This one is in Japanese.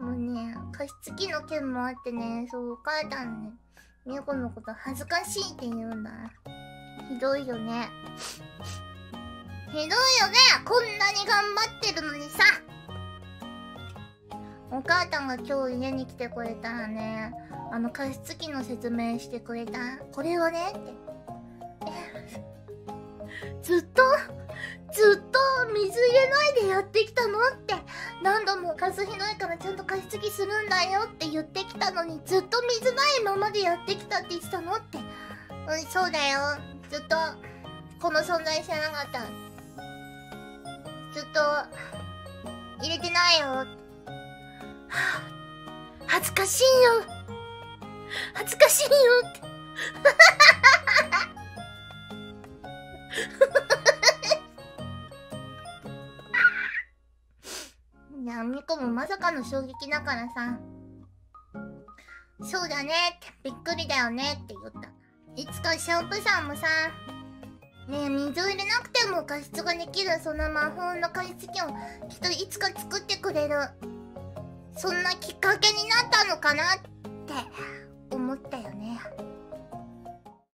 もうね、加湿器の件もあってね、そう、お母さんね、みこのこと恥ずかしいって言うんだ。ひどいよね。ひどいよねこんなに頑張ってるのにさお母さんが今日家に来てくれたらね、あの加湿器の説明してくれた。これをね、って。ずっとずっと水入れないでやってきたの？って何度も数ひどいからちゃんと加湿器するんだよって言ってきたのにずっと水ないままでやってきたって言ってたのって。うんそうだよ。ずっとこの存在知らなかった。ずっと入れてないよ。はあ恥ずかしいよ。恥ずかしいよって。いや、みこもまさかの衝撃だからさ。そうだねって、びっくりだよねって言った。いつかシャンプさんもさ、ねえ、水を入れなくても加湿ができるその魔法の加湿器をきっといつか作ってくれる。そんなきっかけになったのかなって思ったよね。